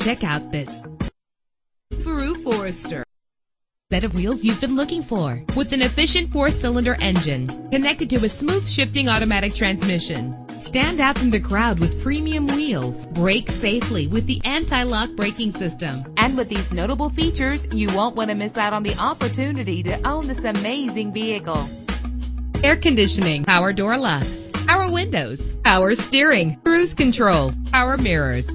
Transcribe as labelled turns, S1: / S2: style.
S1: Check out this Subaru Forester set of wheels you've been looking for with an efficient four-cylinder engine connected to a smooth shifting automatic transmission. Stand out from the crowd with premium wheels. Brake safely with the anti-lock braking system. And with these notable features, you won't want to miss out on the opportunity to own this amazing vehicle. Air conditioning, power door locks, power windows, power steering, cruise control, power mirrors,